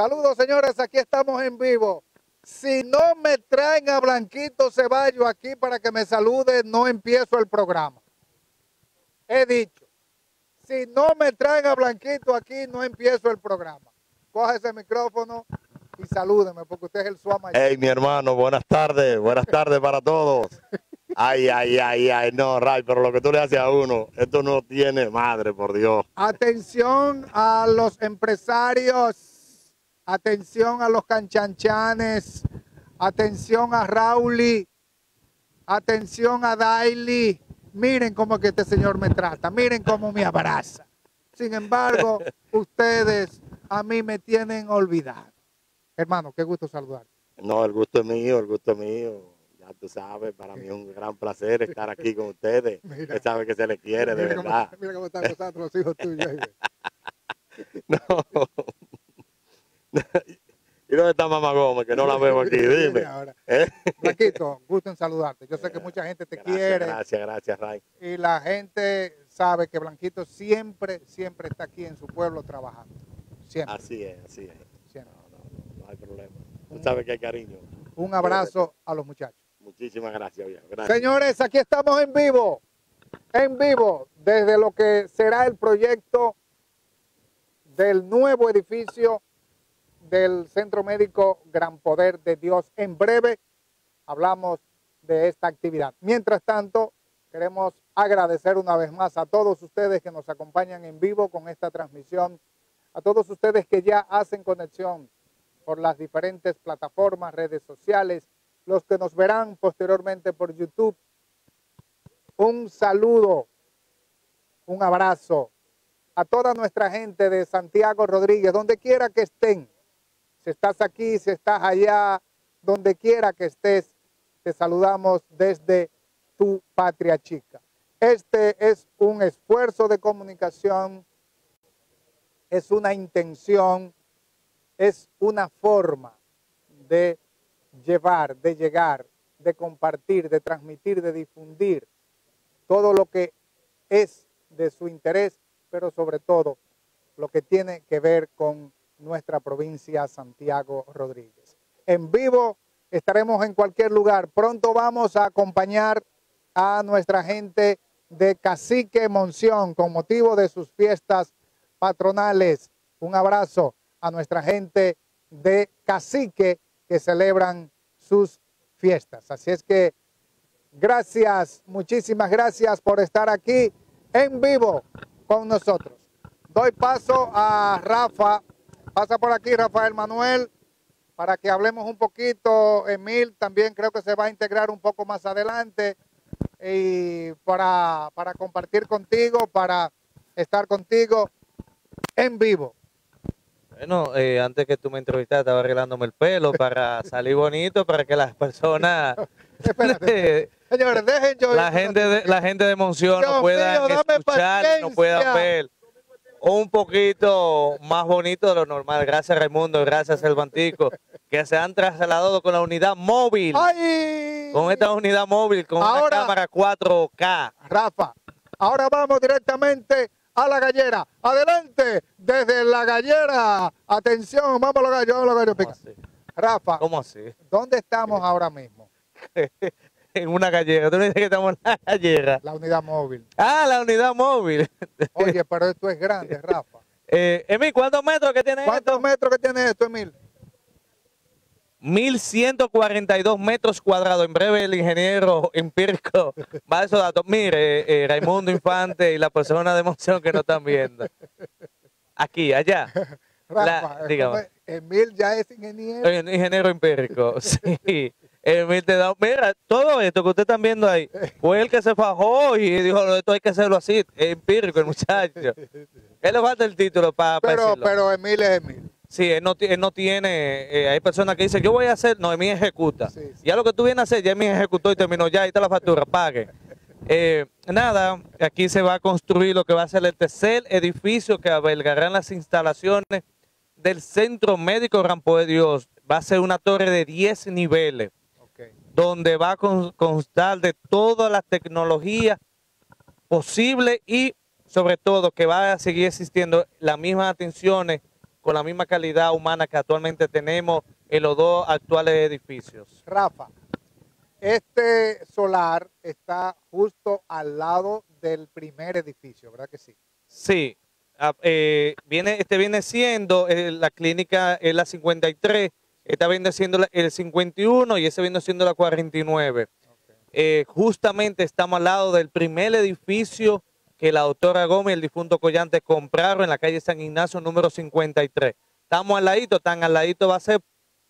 Saludos, señores, aquí estamos en vivo. Si no me traen a Blanquito Ceballos aquí para que me salude, no empiezo el programa. He dicho, si no me traen a Blanquito aquí, no empiezo el programa. Coja ese micrófono y salúdeme, porque usted es el suama. Hey, mi hermano, buenas tardes, buenas tardes para todos. Ay, ay, ay, ay, no, Ray, pero lo que tú le haces a uno, esto no tiene madre, por Dios. Atención a los empresarios, atención a los canchanchanes, atención a Rauli, atención a Daily. Miren cómo que este señor me trata, miren cómo me abraza. Sin embargo, ustedes a mí me tienen olvidado. Hermano, qué gusto saludarte. No, el gusto es mío, el gusto es mío. Ya tú sabes, para mí es un gran placer estar aquí con ustedes. Mira. Usted sabe que se le quiere, de mira, cómo, verdad. mira cómo están los hijos tuyos. No. ¿Y dónde está Mamá Gómez? Que no la veo aquí, dime. ¿Eh? Blanquito, gusto en saludarte. Yo sé que mucha gente te Gracias, quiere. Gracias, gracias, Ray. y la gente sabe que Blanquito siempre, siempre está aquí en su pueblo trabajando. Siempre, Así es, así es. siempre. No, no, no, no hay problema. Tú sabes que hay cariño. Un abrazo a los muchachos. Muchísimas gracias, viejo. Gracias. Señores, aquí estamos en vivo, en vivo, desde lo que será el proyecto del nuevo edificio del Centro Médico Gran Poder de Dios. En breve hablamos de esta actividad. Mientras tanto, queremos agradecer una vez más a todos ustedes que nos acompañan en vivo con esta transmisión, a todos ustedes que ya hacen conexión por las diferentes plataformas, redes sociales, los que nos verán posteriormente por YouTube. Un saludo, un abrazo a toda nuestra gente de Santiago Rodríguez, donde quiera que estén. Si estás aquí, si estás allá, donde quiera que estés, te saludamos desde tu patria chica. Este es un esfuerzo de comunicación, es una intención, es una forma de llevar, de llegar, de compartir, de transmitir, de difundir todo lo que es de su interés, pero sobre todo lo que tiene que ver con nuestra provincia Santiago Rodríguez. En vivo estaremos en cualquier lugar. Pronto vamos a acompañar a nuestra gente de Cacique Monción con motivo de sus fiestas patronales. Un abrazo a nuestra gente de Cacique que celebran sus fiestas. Así es que gracias, muchísimas gracias por estar aquí en vivo con nosotros. Doy paso a Rafa. Pasa por aquí Rafael Manuel para que hablemos un poquito. Emil también creo que se va a integrar un poco más adelante y para, para compartir contigo, para estar contigo en vivo. Bueno, eh, antes que tú me entrevistaras, estaba arreglándome el pelo para salir bonito, para que las personas, Espérate. Señores, dejen yo. la gente de, la gente de Monción Dios no dame escuchar, no puedan paciencia. ver un poquito más bonito de lo normal. Gracias Raimundo, gracias Cervantico, que se han trasladado con la unidad móvil, ¡Ay! con esta unidad móvil, con Ahora- una cámara 4K. Rafa, ahora vamos directamente a la gallera. Adelante, desde la gallera. Atención, vamos a la gallera. Rafa, ¿Cómo así? ¿dónde estamos ahora mismo? En una gallera. Tú no dices que estamos en la gallera. La unidad móvil. Ah, la unidad móvil. Oye, pero esto es grande, Rafa. Eh, Emil, ¿cuántos metros que tiene ¿Cuántos esto? metros que tiene esto, Emil? 1142 metros cuadrados. En breve el ingeniero empírico va a esos datos. Mire, eh, Raimundo Infante y la persona de emoción que nos están viendo. Aquí, allá. Rafa, La- dígame. Emil ya es ingeniero. Ingeniero empírico. Sí. Emil te da. Mira, todo esto que ustedes están viendo ahí fue el que se fajó y dijo: "No, Esto hay que hacerlo así. Es empírico, el muchacho. Él le falta el título para Pero, pero Emil es Emil. Sí, él no, él no tiene, eh, hay personas que dicen, yo voy a hacer, no, Emil ejecuta. Sí, sí. Ya lo que tú vienes a hacer, ya Emil ejecutó y terminó, ya ahí está la factura, pague. Eh, nada, aquí se va a construir lo que va a ser el tercer edificio que albergarán las instalaciones del Centro Médico Rampo de Dios. Va a ser una torre de 10 niveles. Donde va a con- constar de todas las tecnologías posibles y sobre todo que va a seguir existiendo las mismas atenciones con la misma calidad humana que actualmente tenemos en los dos actuales edificios. Rafa, este solar está justo al lado del primer edificio, ¿verdad que sí? Sí, ah, eh, viene, este viene siendo eh, la clínica es la 53, esta viene siendo la- el 51 y ese viene siendo la 49. Eh, justamente estamos al lado del primer edificio que la doctora Gómez y el difunto Collante compraron en la calle San Ignacio número 53. Estamos al ladito, tan al ladito va a ser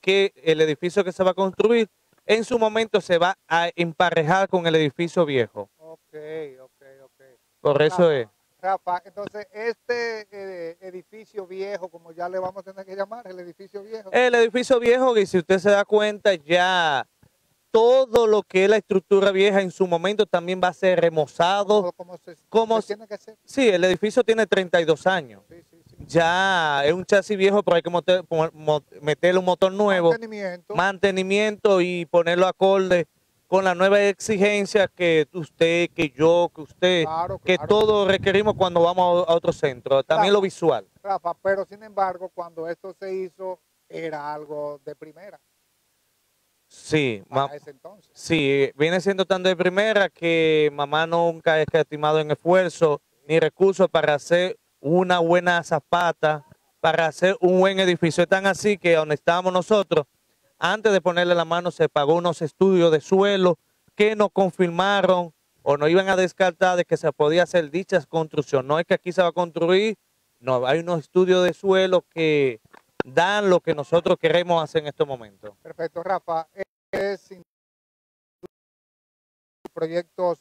que el edificio que se va a construir en su momento se va a emparejar con el edificio viejo. Ok, ok, ok. Por eso es. Rafa, entonces este eh, edificio viejo, como ya le vamos a tener que llamar, el edificio viejo. El edificio viejo, y si usted se da cuenta, ya todo lo que es la estructura vieja en su momento también va a ser remozado. como, se, como se se- tiene que ser. Sí, el edificio tiene 32 años. Sí, sí, sí. Ya es un chasis viejo, pero hay que meterle un motor nuevo, Mantenimiento. mantenimiento y ponerlo acorde con la nueva exigencia que usted, que yo, que usted, Claro, que todos requerimos cuando vamos a otro centro. También lo visual. Rafa, pero sin embargo, cuando esto se hizo, era algo de primera Sí, para ma- ese entonces. Sí, viene siendo tan de primera que mamá nunca ha escatimado en esfuerzo ni recursos para hacer una buena zapata, para hacer un buen edificio. Es tan así que donde estábamos nosotros, antes de ponerle la mano se pagó unos estudios de suelo que nos confirmaron o nos iban a descartar de que se podía hacer dicha construcción. No es que aquí se va a construir, no, hay unos estudios de suelo que dan lo que nosotros queremos hacer en estos momentos. Perfecto, Rafa. Es sin proyectos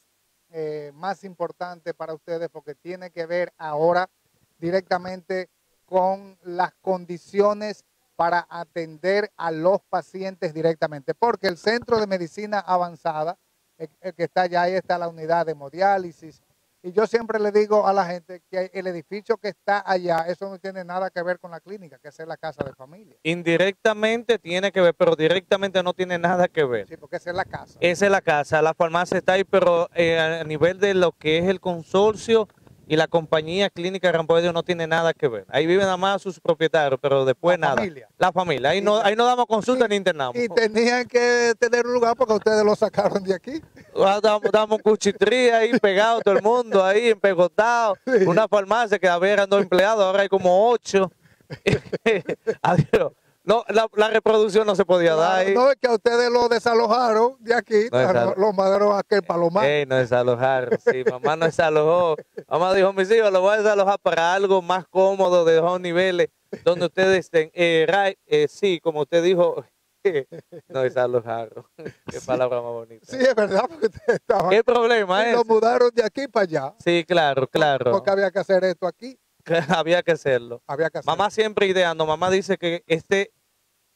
eh, más importantes para ustedes porque tiene que ver ahora directamente con las condiciones para atender a los pacientes directamente. Porque el Centro de Medicina Avanzada, el, el que está allá, ahí está la unidad de hemodiálisis. Y yo siempre le digo a la gente que el edificio que está allá, eso no tiene nada que ver con la clínica, que esa es la casa de familia. indirectamente tiene que ver, pero directamente no tiene nada que ver. Sí, porque esa es la casa. Esa es la casa, la farmacia está ahí, pero eh, a nivel de lo que es el consorcio y la compañía clínica Gran Poder no tiene nada que ver. Ahí viven nada más sus propietarios, pero después La nada. familia. La familia. Ahí no, ahí no damos consulta ni internamos. Y tenían que tener un lugar porque ustedes lo sacaron de aquí. Ah, Damos, damos un cuchitrí ahí pegado todo el mundo, ahí empegotado. Una farmacia que había eran dos empleados, ahora hay como ocho. Adiós. No, la, la reproducción no se podía dar ahí. No es que a ustedes lo desalojaron de aquí, No, lo mandaron a aquel palomar. Ey, no desalojar, sí, mamá no desalojó. Mamá dijo, mis hijos, los voy a desalojar para algo más cómodo, de dos niveles, donde ustedes estén. Eh, Ray, eh, sí, como usted dijo, no desalojaron. Qué palabra más bonita. Sí, es verdad, porque ustedes estaban. ¿Qué problema es? lo mudaron de aquí para allá. Sí, claro, claro. Porque había que hacer esto aquí. Había que hacerlo. Había que hacerlo. Mamá siempre ideando, mamá dice que este,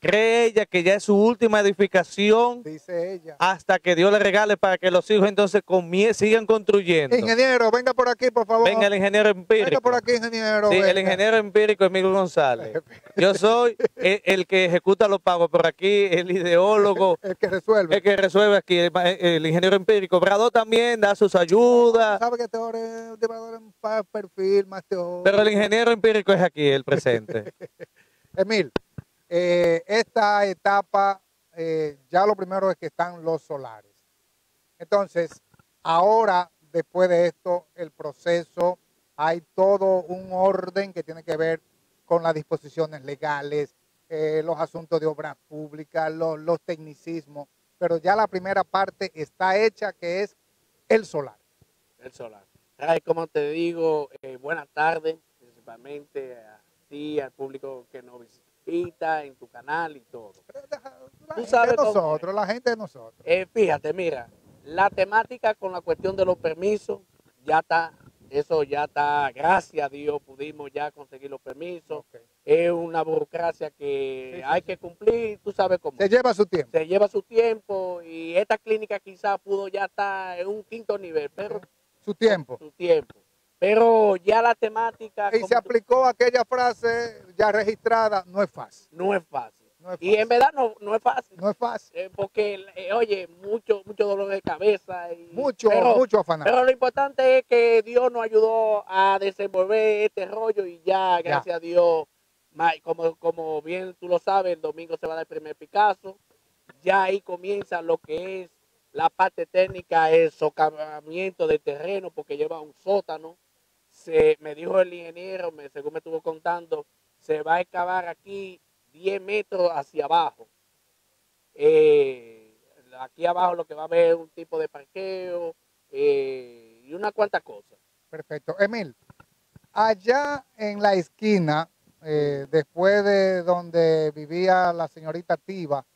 cree ella que ya es su última edificación Dice ella. hasta que Dios le regale para que los hijos entonces sigan construyendo. Ingeniero, venga por aquí, por favor. Venga el ingeniero empírico. Venga por aquí, ingeniero. Sí, el ingeniero empírico Emilio González. Yo soy el, el que ejecuta los pagos, pero aquí el ideólogo, El que resuelve. el que resuelve aquí, el, ingeniero empírico. Brado también da sus ayudas, Sabe que este hombre es perfil, más teórico. pero el ingeniero empírico es aquí, el presente. Emil, eh, esta etapa, eh, ya lo primero es que están los solares. Entonces, ahora, después de esto, el proceso, hay todo un orden que tiene que ver con las disposiciones legales, eh, los asuntos de obras públicas, los, tecnicismos, pero ya la primera parte está hecha, que es el solar. el solar. Como te digo, eh, buenas tardes, principalmente a ti, al público que nos visita en tu canal y todo. La Tú gente sabes de nosotros, la gente de nosotros. Eh, fíjate, mira, la temática con la cuestión de los permisos ya está, eso ya está, gracias a Dios pudimos ya conseguir los permisos. Es una burocracia que Sí, sí, hay que cumplir, tú sabes cómo. Se lleva su tiempo. Se lleva su tiempo y esta clínica quizás pudo ya estar en un quinto nivel, pero Su tiempo. su tiempo. Pero ya la temática Y se tú- aplicó aquella frase ya registrada, no es fácil. no es fácil. No es Y en verdad no, no es fácil. No es fácil. eh, porque, eh, oye, mucho, mucho dolor de cabeza. Y, Mucho, pero, mucho afanado. pero lo importante es que Dios nos ayudó a desenvolver este rollo y ya, gracias a Dios, Como, como bien tú lo sabes, el domingo se va a dar el primer Picasso. Ya ahí comienza lo que es la parte técnica, el socavamiento de terreno, porque lleva un sótano. Se, me dijo el ingeniero, me, según me estuvo contando, se va a excavar aquí 10 metros hacia abajo. Eh, aquí abajo lo que va a haber es un tipo de parqueo eh, y una cuantas cosas. Perfecto. Emil, allá en la esquina, eh, después de donde vivía la señorita Tiva,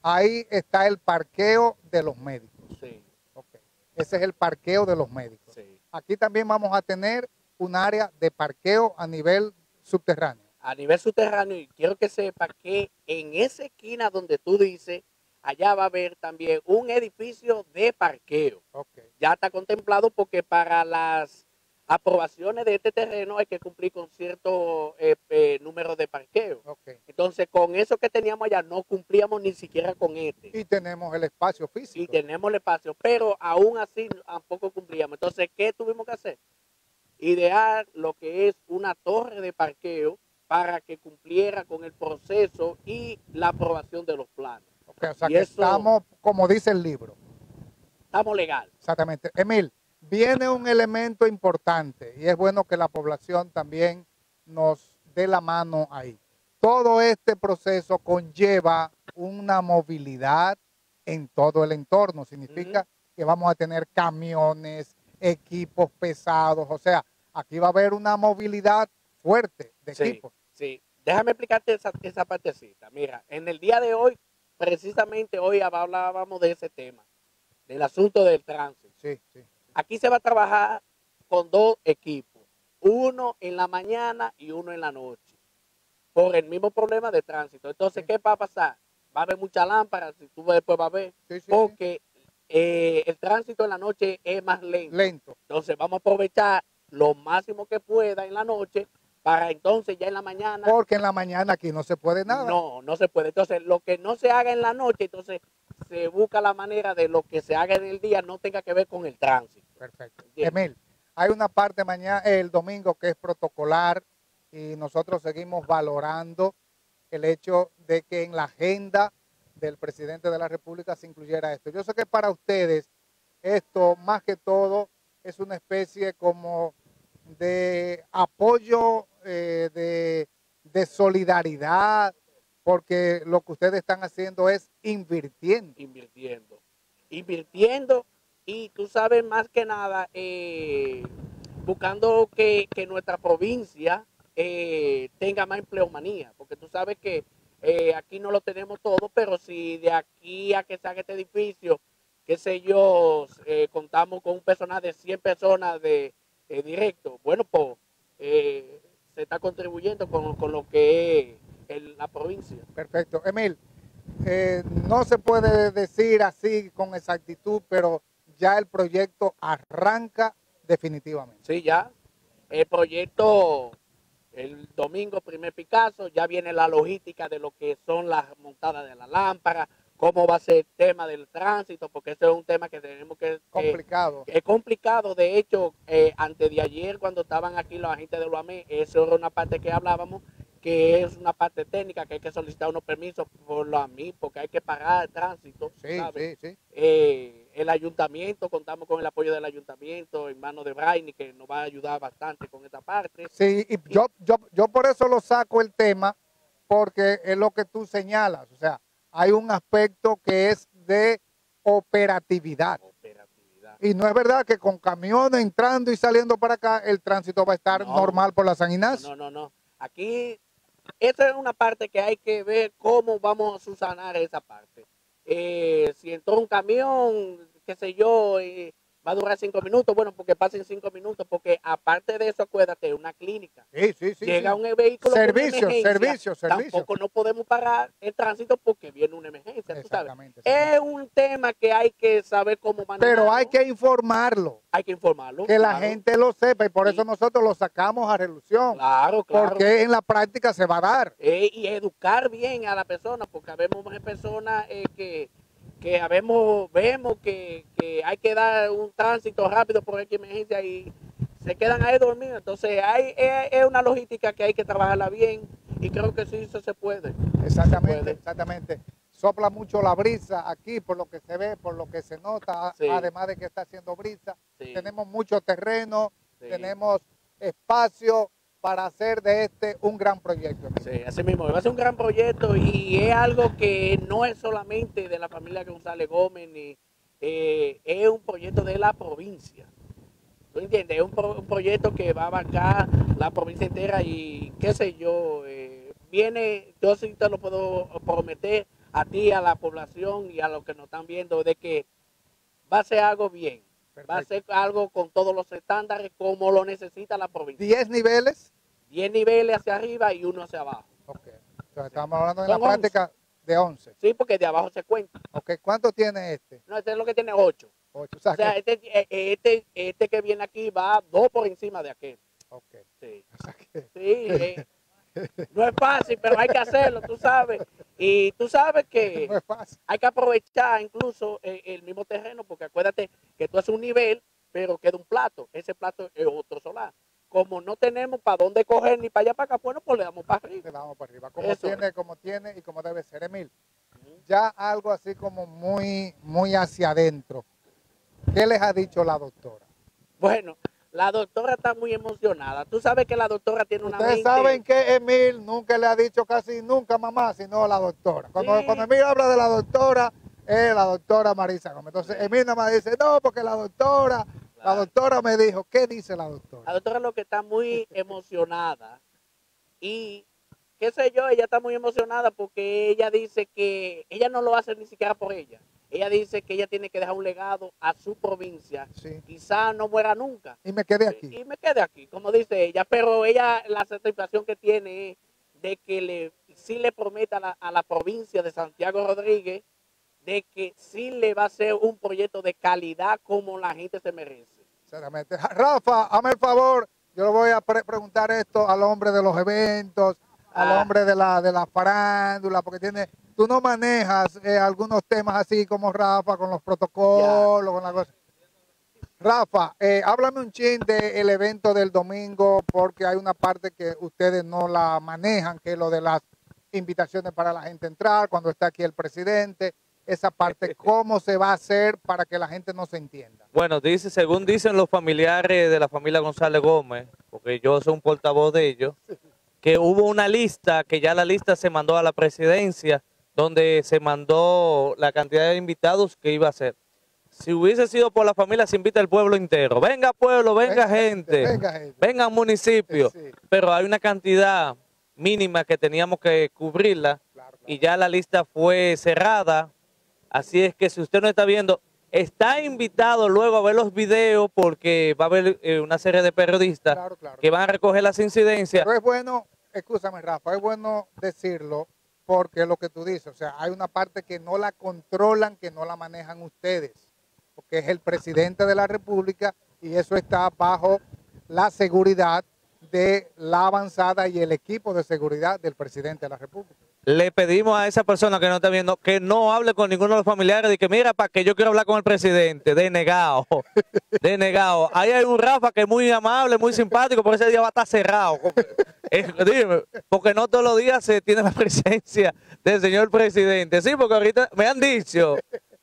ahí está el parqueo de los médicos. Sí, Ok. Ese es el parqueo de los médicos. sí. Aquí también vamos a tener un área de parqueo a nivel subterráneo. a nivel subterráneo y quiero que sepa que en esa esquina donde tú dices, allá va a haber también un edificio de parqueo. Ok. Ya está contemplado porque para las aprobaciones de este terreno hay que cumplir con cierto eh, eh, número de parqueo. Entonces, con eso que teníamos allá, no cumplíamos ni siquiera con este. Y tenemos el espacio Y físico. tenemos el espacio, pero aún así tampoco cumplíamos. Entonces, ¿qué tuvimos que hacer? Idear lo que es una torre de parqueo para que cumpliera con el proceso y la aprobación de los planes. Ok, O sea y que eso- estamos, como dice el libro. Estamos legal. Exactamente. Emil, viene un elemento importante y es bueno que la población también nos dé la mano ahí. Todo este proceso conlleva una movilidad en todo el entorno. Significa que vamos a tener camiones, equipos pesados, o sea, aquí va a haber una movilidad fuerte de Sí. equipos. Sí, déjame explicarte esa, esa partecita. Mira, en el día de hoy, precisamente hoy hablábamos de ese tema, del asunto del tránsito. Sí, sí. Aquí se va a trabajar con dos equipos, uno en la mañana y uno en la noche, por el mismo problema de tránsito. Entonces. ¿qué va a pasar? Va a haber mucha lámpara, si tú después vas a ver, sí, sí, sí. porque eh, el tránsito en la noche es más lento. Lento. Entonces, vamos a aprovechar lo máximo que pueda en la noche para entonces ya en la mañana Porque en la mañana aquí no se puede nada. no, no se puede. Entonces, lo que no se haga en la noche, entonces se busca la manera de lo que se haga en el día no tenga que ver con el tránsito. Perfecto. Entiendo. Emil, hay una parte mañana, el domingo que es protocolar y nosotros seguimos valorando el hecho de que en la agenda del presidente de la República se incluyera esto. Yo sé que para ustedes esto más que todo es una especie como de apoyo, eh, de, de solidaridad, porque lo que ustedes están haciendo es invirtiendo. Invirtiendo. Invirtiendo y tú sabes más que nada, eh, buscando que, que nuestra provincia eh, tenga más empleomanía, porque tú sabes que eh, aquí no lo tenemos todo, pero si de aquí a que se haga este edificio, qué sé yo, contamos con un personal de 100 personas de directo, bueno, pues se está contribuyendo con, con lo que es el- la provincia. Perfecto. Emil, eh, no se puede decir así con exactitud, pero ya el proyecto arranca definitivamente. Sí, ya. El proyecto, el domingo, primer Picasso, ya viene la logística de lo que son las montadas de la lámpara, cómo va a ser el tema del tránsito, porque ese es un tema que tenemos que... que- Complicado. es complicado, de hecho, eh, antes de ayer cuando estaban aquí los agentes de UAME, eso era una parte que hablábamos, que es una parte técnica, que hay que solicitar unos permisos por lo a mí, porque hay que pagar el tránsito, Sí, ¿sabes? sí, sí. Eh, el ayuntamiento, contamos con el apoyo del ayuntamiento, hermano de Brainy, que nos va a ayudar bastante con esta parte. Sí, y yo, yo, yo por eso lo saco el tema, porque es lo que tú señalas. O sea, hay un aspecto que es de operatividad. Operatividad. Y no es verdad que con camiones entrando y saliendo para acá, el tránsito va a estar No. normal por la San Ignacio. No, no, no. Aquí, esa es una parte que hay que ver cómo vamos a subsanar esa parte. Eh, si entró un camión, qué sé yo, y va a durar cinco minutos, bueno, porque pasen cinco minutos, porque aparte de eso, acuérdate, una clínica. Sí, sí, sí. Llega sí. un vehículo con Servicio, emergencia, servicio, servicio. Tampoco no podemos parar el tránsito porque viene una emergencia, tú sabes. Exactamente. exactamente. Es un tema que hay que saber cómo manejar. Pero hay que informarlo, hay que informarlo. que la gente lo sepa y por Sí. eso nosotros lo sacamos a relución, Claro, claro. porque en la práctica se va a dar. Eh, y educar bien a la persona, porque habemos personas eh, que, que habemos, vemos que, que hay que dar un tránsito rápido por X emergencia y se quedan ahí dormidos. Entonces hay, es, una logística que hay que trabajarla bien y creo que sí eso se puede. Exactamente, puede. exactamente. Sopla mucho la brisa aquí, por lo que se ve, por lo que se nota, Sí. además de que está haciendo brisa. Sí, Tenemos mucho terreno, sí, tenemos espacio para hacer de este un gran proyecto. Sí, así mismo, va a ser un gran proyecto y es algo que no es solamente de la familia González Gómez, ni, eh, es un proyecto de la provincia. ¿Tú entiendes? Es un, pro- un proyecto que va a abarcar la provincia entera y qué sé yo, eh, viene, yo sí te lo puedo prometer a ti, a la población y a los que nos están viendo, de que va a ser algo bien, va a ser algo con todos los estándares como lo necesita la provincia. ¿Diez niveles? 10 niveles hacia arriba y uno hacia abajo. Ok. Entonces, estamos hablando en la práctica de 11. Sí, porque de abajo se cuenta. Ok. ¿Cuánto tiene este? No, este es lo que tiene 8. Ocho. O sea, O sea, que- este, eh, este, este que viene aquí va dos por encima de aquel. ok. Sí, O sea que- sí. eh, no es fácil, pero hay que hacerlo, tú sabes. Y tú sabes que no es fácil. hay que aprovechar incluso eh, el mismo terreno, porque acuérdate tú haces un nivel, pero queda un plato. Ese plato es otro solar. Como no tenemos para dónde coger ni para allá para acá, bueno, pues le damos para arriba. Le damos para arriba. Como Eso. tiene, como tiene y como debe ser. Emil, ya algo así como muy, muy hacia adentro. ¿Qué les ha dicho la doctora? Bueno, la doctora está muy emocionada. Tú sabes que la doctora tiene una Ustedes mente... saben que Emil nunca le ha dicho casi nunca mamá, sino la doctora. Cuando, Sí. cuando Emil habla de la doctora, es la doctora Marisa Gómez. Entonces Emil nada más dice, no, porque la doctora, la doctora me dijo, ¿qué dice la La doctora? doctora lo que está muy emocionada y qué sé yo, ella está muy emocionada porque ella dice que ella no lo hace ni siquiera por ella. Ella dice que ella tiene que dejar un legado a su provincia. Sí. Quizá no muera nunca. Y me quedé aquí. Y me quede aquí, como dice ella. Pero ella, la satisfacción que tiene es de que le, sí le prometa a la, a la provincia de Santiago Rodríguez de que sí le va a hacer un proyecto de calidad como la gente se merece. Sinceramente. Rafa, hazme el favor, yo le voy a pre- preguntar esto al hombre de los eventos, al Ah. hombre de la, de la farándula, porque tiene, tú no manejas eh, algunos temas así como Rafa, con los protocolos, con la cosa. Rafa, eh, háblame un chin del evento del domingo, porque hay una parte que ustedes no la manejan, que es lo de las invitaciones para la gente entrar, cuando está aquí el presidente, esa parte, ¿cómo se va a hacer para que la gente no se entienda? Bueno, dice, según dicen los familiares de la familia González Gómez, porque yo soy un portavoz de ellos, que hubo una lista, que ya la lista se mandó a la presidencia, donde se mandó la cantidad de invitados que iba a ser. Si hubiese sido por la familia, se invita el pueblo entero. Venga pueblo, venga gente, Venga gente. venga municipio. Sí, Pero hay una cantidad mínima que teníamos que cubrirla claro, claro. y ya la lista fue cerrada. Así es que si usted no está viendo, está invitado luego a ver los videos porque va a haber eh, una serie de periodistas Claro, claro. que van a recoger las incidencias. Pero es bueno, escúchame Rafa, es bueno decirlo porque lo que tú dices, o sea, hay una parte que no la controlan, que no la manejan ustedes, porque es el presidente de la República y eso está bajo la seguridad de la avanzada y el equipo de seguridad del presidente de la República. Le pedimos a esa persona que no está viendo que no hable con ninguno de los familiares de que mira, para que yo quiero hablar con el presidente, denegado, denegado. Ahí hay un Rafa que es muy amable, muy simpático, pero ese día va a estar cerrado. Eh, dime, porque no todos los días se tiene la presencia del señor presidente. Sí, porque ahorita me han dicho,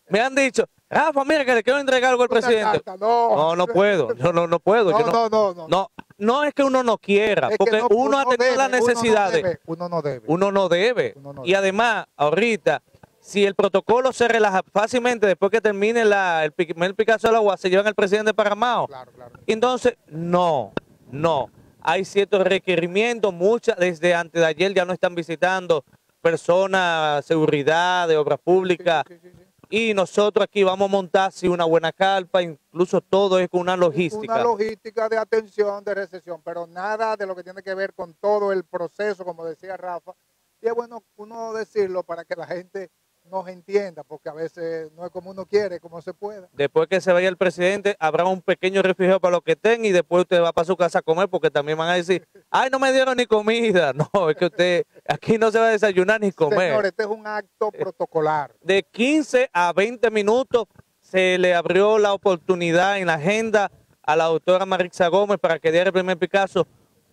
me han dicho, Rafa, mira que le quiero entregar algo al presidente. carta, no, No, no puedo, yo no, no puedo. no, yo no, no, no, no. no, es que uno no quiera, Es porque no, uno ha tenido debe, la uno no debe, Uno no debe. uno no debe. Uno no y además, ahorita, si el protocolo se relaja fácilmente después que termine la, el primer Picasso del agua, se llevan al presidente para Mao. Claro, claro. Entonces, no, no. Hay ciertos requerimientos, muchas, desde antes de ayer ya no están visitando personas, seguridad, de sí, sí, sí. Y nosotros aquí vamos a montar sí, una buena carpa, incluso todo es con una logística. Una logística de atención, de recesión, pero nada de lo que tiene que ver con todo el proceso, como decía Rafa. Y es bueno uno decirlo para que la gente nos entienda, porque a veces no es como uno quiere, como se pueda. Después que se vaya el presidente, habrá un pequeño refugio para los que estén y después usted va para su casa a comer porque también van a decir, ay, no me dieron ni comida. No, es que usted aquí no se va a desayunar ni comer. Señor, este es un acto protocolar. De 15 a 20 minutos se le abrió la oportunidad en la agenda a la doctora Marixa Gómez para que diera el primer Picasso,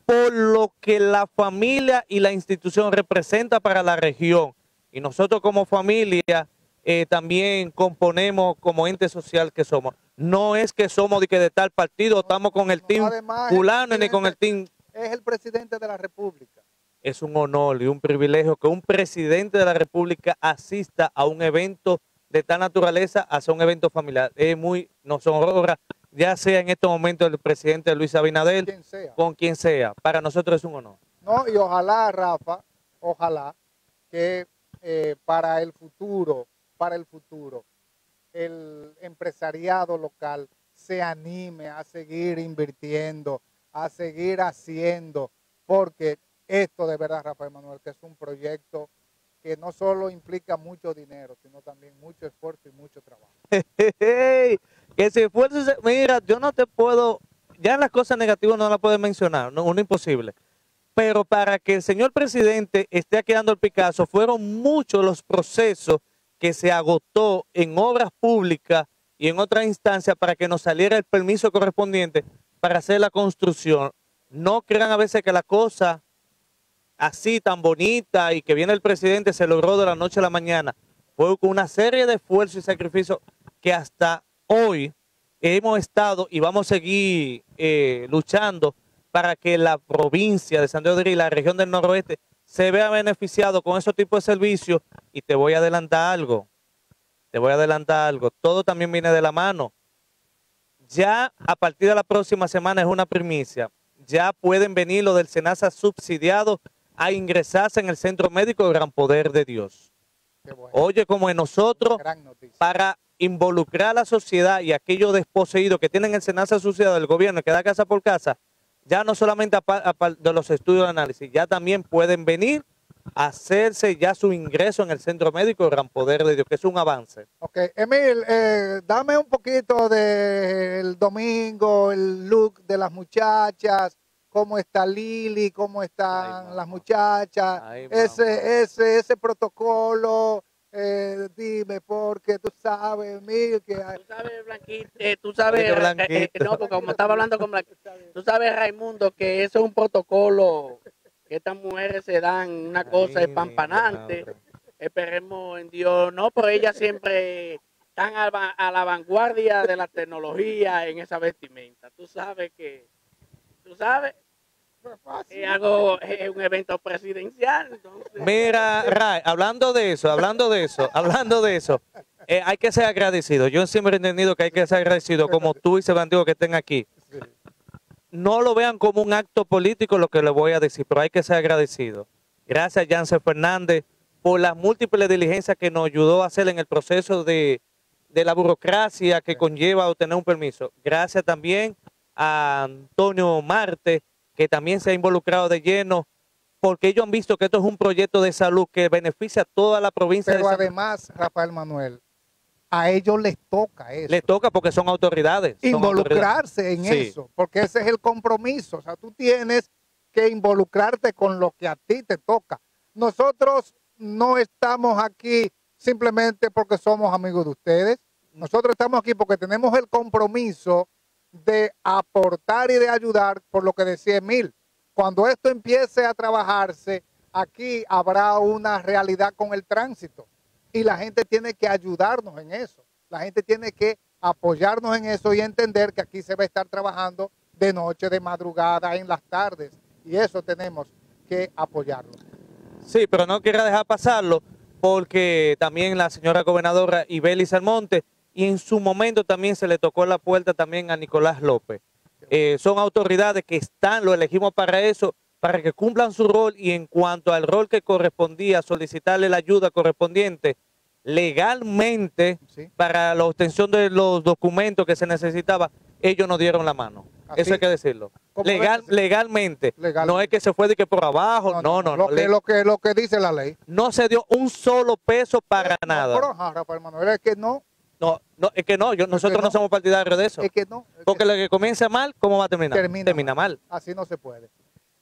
por lo que la familia y la institución representa para la región. Y nosotros como familia eh, también componemos como ente social que somos. No es que somos de, que de tal partido, estamos con el team además, el fulano ni con el team Es el presidente de la República. es un honor y un privilegio que un presidente de la República asista a un evento de tal naturaleza, hacia un evento familiar. Es muy, nos honra, ya sea en este momento el presidente Luis Abinader, Quien sea. con quien sea. Para nosotros es un honor. No, y ojalá, Rafa, ojalá que eh, para el futuro, para el futuro, el empresariado local se anime a seguir invirtiendo, a seguir haciendo, porque esto de verdad, Rafael Manuel, que es un proyecto que no solo implica mucho dinero, sino también mucho esfuerzo y mucho trabajo. que se esfuerce, mira, yo no te puedo, ya las cosas negativas no las puedes mencionar, no, uno imposible. Pero para que el señor presidente esté aquí dando el Picasso, fueron muchos los procesos que se agotó en obras públicas y en otras instancias para que nos saliera el permiso correspondiente para hacer la construcción. No crean a veces que la cosa así tan bonita y que viene el presidente se logró de la noche a la mañana. Fue con una serie de esfuerzos y sacrificios que hasta hoy hemos estado y vamos a seguir eh, luchando para que la provincia de Santiago de Rí, la región del noroeste, se vea beneficiado con esos tipos de servicios. Y te voy a adelantar algo, te voy a adelantar algo, todo también viene de la mano. Ya a partir de la próxima semana es una primicia, ya pueden venir los del SENASA subsidiado a ingresarse en el Centro Médico de Gran Poder de Dios. Bueno. Oye, como en nosotros, para involucrar a la sociedad y aquellos desposeídos que tienen el SENASA subsidiado del gobierno que da casa por casa, ya no solamente apa- apa- de los estudios de análisis, ya también pueden venir a hacerse ya su ingreso en el Centro Médico de Gran Poder de Dios, que es un avance. Ok, Emil, eh, dame un poquito del domingo, el look de las muchachas, cómo está Lili, cómo están mamá. las muchachas, Ay, ese, ese, ese protocolo, eh, dime, porque tú sabes, Emil, que hay- Tú sabes, Blanquito, eh, tú sabes, eh, eh, Blanquito. no, porque como estaba hablando con Blanquito, tú sabes, Raimundo, que eso es un protocolo, que estas mujeres se dan una cosa Ay, espampanante. Esperemos en Dios, no, pero ellas siempre están a la vanguardia de la tecnología en esa vestimenta. Tú sabes que, tú sabes, es algo, es un evento presidencial, entonces. Mira, Ray, hablando de eso, hablando de eso, hablando de eso, eh, hay que ser agradecido. Yo siempre he entendido que hay que ser agradecido, como tú y Sebantigo que estén aquí. no lo vean como un acto político lo que les voy a decir, pero hay que ser agradecido. Gracias a Jansen Fernández por las múltiples diligencias que nos ayudó a hacer en el proceso de, de la burocracia que conlleva obtener un permiso. Gracias también a Antonio Marte, que también se ha involucrado de lleno, porque ellos han visto que esto es un proyecto de salud que beneficia a toda la provincia pero de además, Rafael Manuel, a ellos les toca eso. Les toca porque son autoridades. son autoridades. involucrarse en Sí. eso, porque ese es el compromiso. O sea, tú tienes que involucrarte con lo que a ti te toca. Nosotros no estamos aquí simplemente porque somos amigos de ustedes. Nosotros estamos aquí porque tenemos el compromiso de aportar y de ayudar, por lo que decía Emil. Cuando esto empiece a trabajarse, aquí habrá una realidad con el tránsito y la gente tiene que ayudarnos en eso. La gente tiene que apoyarnos en eso y entender que aquí se va a estar trabajando de noche, de madrugada, en las tardes. Y eso tenemos que apoyarlo. Sí, pero no quiero dejar pasarlo porque también la señora gobernadora Ibeli Salmonte y en su momento también se le tocó la puerta también a Nicolás López. Eh, son autoridades que están, lo elegimos para eso, para que cumplan su rol y en cuanto al rol que correspondía, solicitarle la ayuda correspondiente legalmente ¿sí? para la obtención de los documentos que se necesitaba, ellos nos dieron la mano. Así- Eso hay que decirlo. Legal, legalmente. Legalmente. No es que se fue de que por abajo, no, no, lo, no. que, le- lo, que, lo que dice la ley. no se dio un solo peso para No, nada. pero, Rafael Manuel, es que no, No, no, es que no, yo, nosotros no. no. somos partidarios de eso. es que no. es que Porque lo que comienza mal, ¿cómo va a terminar? Termina mal. Así no se puede.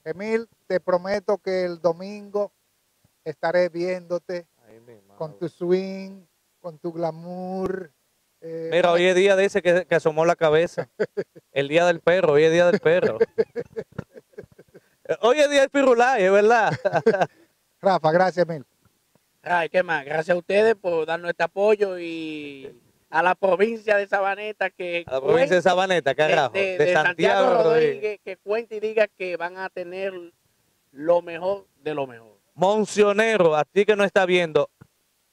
Emil, te prometo que el domingo estaré viéndote con tu swing, con tu glamour, Eh, Mira, hoy es día de ese que, que asomó la cabeza. El día del perro, hoy es día del perro. Hoy es día del pirulay, es verdad. Rafa, gracias mil. Ay, ¿qué más? Gracias a ustedes por darnos este apoyo y a la provincia de Sabaneta que A la provincia de Sabaneta, carajo. de, De, de Santiago Rodríguez. Rodríguez que cuente y diga que van a tener lo mejor de lo mejor. Moncionero, a ti que no está viendo,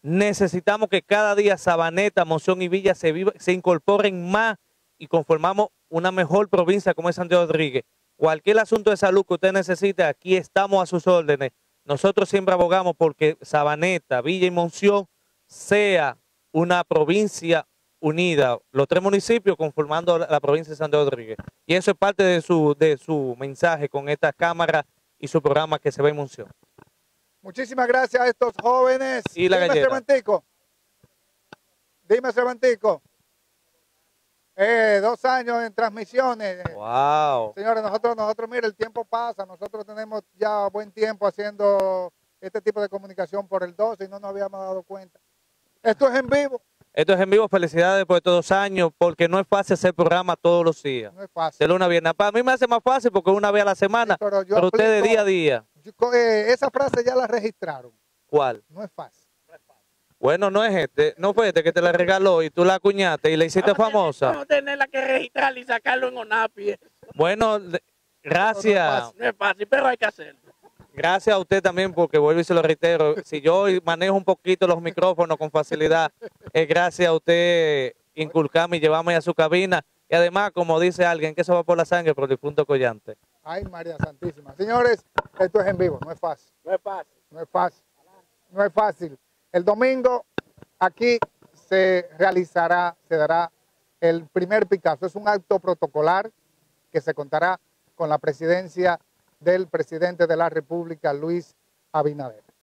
necesitamos que cada día Sabaneta, Monción y Villa se, viva- se incorporen más y conformamos una mejor provincia como es Santiago Rodríguez. Cualquier asunto de salud que usted necesite, aquí estamos a sus órdenes. Nosotros siempre abogamos porque Sabaneta, Villa y Monción sea una provincia unida, los tres municipios conformando la provincia de Santiago Rodríguez. Y eso es parte de su, de su mensaje con esta cámara y su programa que se ve en Monción. Muchísimas gracias a estos jóvenes. Y la Dime. Cervantico. Dime, Cervantico. Eh, dos años en transmisiones. Wow. Señores, nosotros, nosotros, mire, el tiempo pasa. Nosotros tenemos ya buen tiempo haciendo este tipo de comunicación por el 12 y no nos habíamos dado cuenta. Esto es en vivo, Esto es en vivo, felicidades por estos dos años, porque no es fácil hacer programa todos los días. no es fácil. De lunes a viernes. Para mí me hace más fácil porque una vez a la semana, Sí, pero ustedes día a día. Yo- eh, esa frase ya la registraron. ¿Cuál? No es fácil. Bueno, no es este, no fue este que te la regaló y tú la acuñaste y la hiciste Vamos famosa. Vamos a tenerla que registrar y sacarlo en ONAPI. Bueno, gracias. No es fácil, pero hay que hacerlo. Gracias a usted también, porque vuelvo y se lo reitero, si yo manejo un poquito los micrófonos con facilidad, es gracias a usted inculcarme y llevarme a su cabina. Y además, como dice alguien, que eso va por la sangre por el difunto Collante. Ay, María Santísima. Señores, esto es en vivo, no es fácil. No es fácil. No es fácil. No es fácil. El domingo aquí se realizará, se dará el primer Picasso. Es un acto protocolar que se contará con la presidencia del presidente de la República, Luis Abinader.